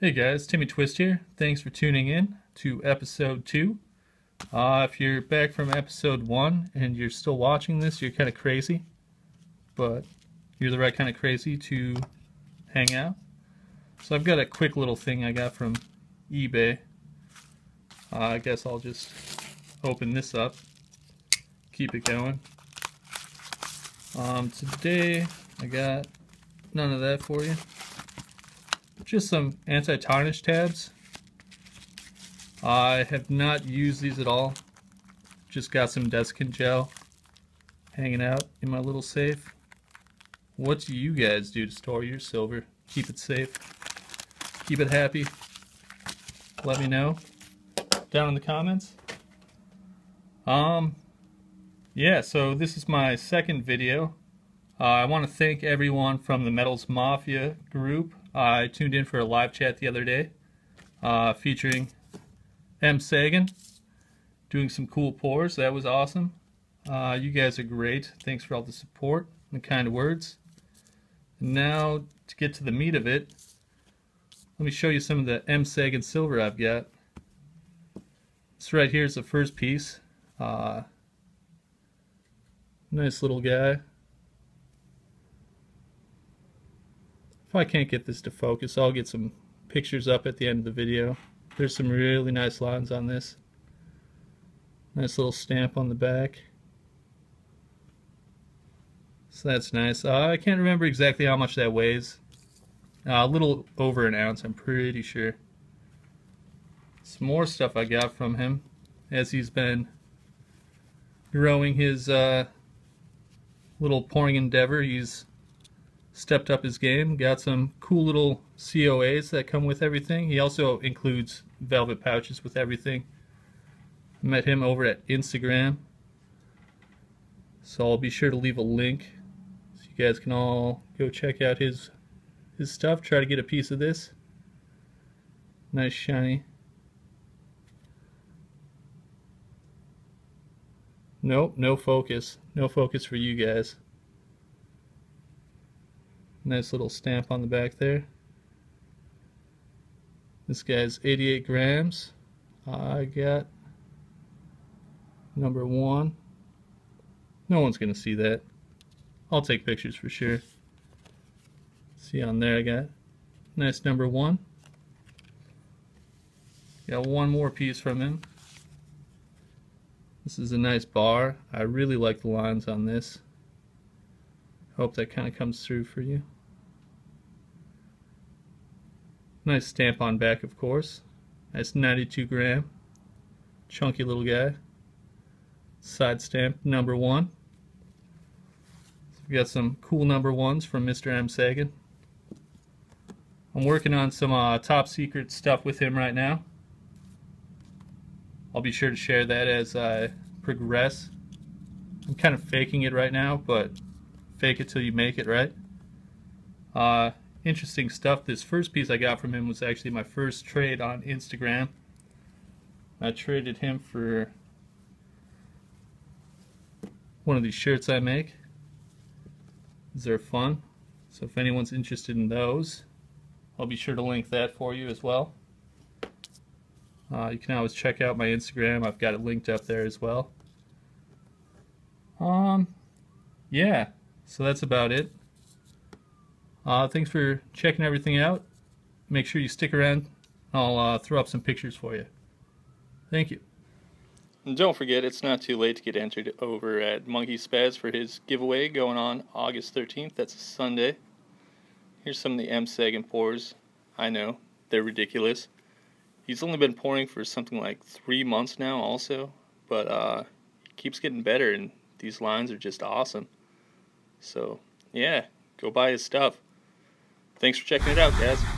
Hey guys, Timi Twist here. Thanks for tuning in to episode 2. Uh, if you're back from episode 1 and you're still watching this, you're kind of crazy. But you're the right kind of crazy to hang out. So I've got a quick little thing I got from eBay. Uh, I guess I'll just open this up. Keep it going. Um, today I got none of that for you just some anti-tarnish tabs. I have not used these at all. Just got some desiccant gel hanging out in my little safe. What do you guys do to store your silver? Keep it safe. Keep it happy. Let me know down in the comments. Um, yeah, so this is my second video. Uh, I want to thank everyone from the Metals Mafia group I tuned in for a live chat the other day uh, featuring M. Sagan doing some cool pours. That was awesome. Uh, you guys are great. Thanks for all the support and the kind words. Now, to get to the meat of it, let me show you some of the M. Sagan silver I've got. This right here is the first piece. Uh, nice little guy. I can't get this to focus, I'll get some pictures up at the end of the video. There's some really nice lines on this. Nice little stamp on the back. So that's nice. Uh, I can't remember exactly how much that weighs. Uh, a little over an ounce, I'm pretty sure. Some more stuff I got from him as he's been growing his uh, little pouring endeavor. He's stepped up his game. Got some cool little COAs that come with everything. He also includes velvet pouches with everything. Met him over at Instagram. So I'll be sure to leave a link so you guys can all go check out his his stuff. Try to get a piece of this. Nice shiny. Nope, no focus. No focus for you guys. Nice little stamp on the back there. This guy's 88 grams. I got number one. No one's going to see that. I'll take pictures for sure. See on there I got nice number one. Got one more piece from him. This is a nice bar. I really like the lines on this. Hope that kind of comes through for you. Nice stamp on back, of course. Nice 92 gram. Chunky little guy. Side stamp number one. So we got some cool number ones from Mr. M. Sagan. I'm working on some uh, top secret stuff with him right now. I'll be sure to share that as I progress. I'm kind of faking it right now, but fake it till you make it, right? Uh, interesting stuff. This first piece I got from him was actually my first trade on Instagram. I traded him for one of these shirts I make. They're fun. So if anyone's interested in those, I'll be sure to link that for you as well. Uh, you can always check out my Instagram. I've got it linked up there as well. Um, yeah, so that's about it. Uh, thanks for checking everything out. Make sure you stick around. I'll uh, throw up some pictures for you. Thank you. And don't forget, it's not too late to get entered over at munkeyspaz for his giveaway going on August 13th. That's a Sunday. Here's some of the M. Sagan pours. I know, they're ridiculous. He's only been pouring for something like three months now, also, but uh, keeps getting better, and these lines are just awesome. So, yeah, go buy his stuff. Thanks for checking it out, guys.